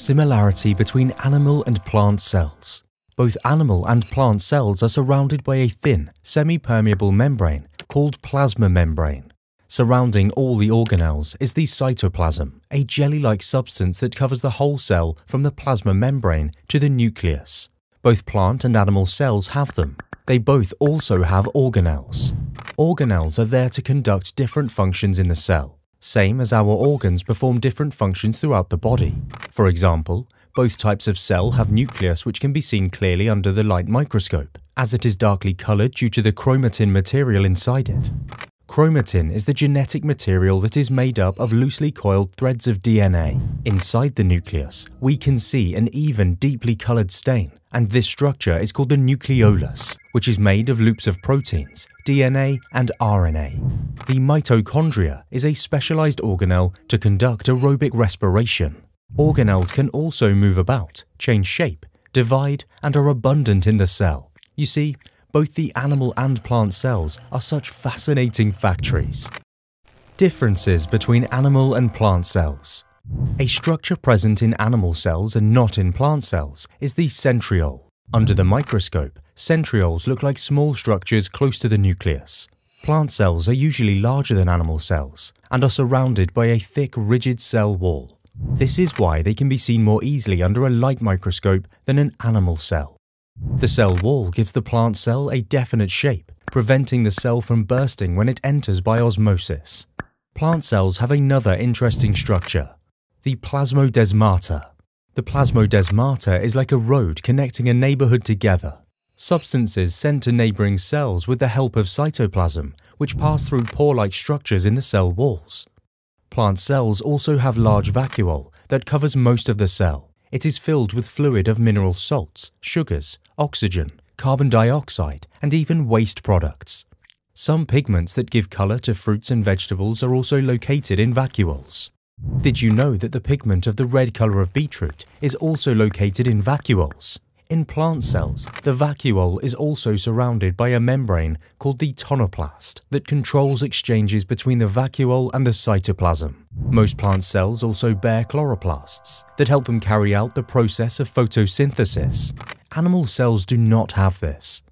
Similarity between animal and plant cells. Both animal and plant cells are surrounded by a thin, semi-permeable membrane called plasma membrane. Surrounding all the organelles is the cytoplasm, a jelly-like substance that covers the whole cell from the plasma membrane to the nucleus. Both plant and animal cells have them. They both also have organelles. Organelles are there to conduct different functions in the cell, same as our organs perform different functions throughout the body. For example, both types of cell have nucleus which can be seen clearly under the light microscope, as it is darkly coloured due to the chromatin material inside it. Chromatin is the genetic material that is made up of loosely coiled threads of DNA. Inside the nucleus, we can see an even, deeply coloured stain, and this structure is called the nucleolus, which is made of loops of proteins, DNA and RNA. The mitochondria is a specialised organelle to conduct aerobic respiration. Organelles can also move about, change shape, divide, and are abundant in the cell. You see, both the animal and plant cells are such fascinating factories. Differences between animal and plant cells. A structure present in animal cells and not in plant cells is the centriole. Under the microscope, centrioles look like small structures close to the nucleus. Plant cells are usually larger than animal cells and are surrounded by a thick, rigid cell wall. This is why they can be seen more easily under a light microscope than an animal cell. The cell wall gives the plant cell a definite shape, preventing the cell from bursting when it enters by osmosis. Plant cells have another interesting structure, the plasmodesmata. The plasmodesmata is like a road connecting a neighbourhood together. Substances sent to neighbouring cells with the help of cytoplasm, which pass through pore-like structures in the cell walls. Plant cells also have large vacuole that covers most of the cell. It is filled with fluid of mineral salts, sugars, oxygen, carbon dioxide, and even waste products. Some pigments that give colour to fruits and vegetables are also located in vacuoles. Did you know that the pigment of the red colour of beetroot is also located in vacuoles? In plant cells, the vacuole is also surrounded by a membrane called the tonoplast that controls exchanges between the vacuole and the cytoplasm. Most plant cells also bear chloroplasts that help them carry out the process of photosynthesis. Animal cells do not have this.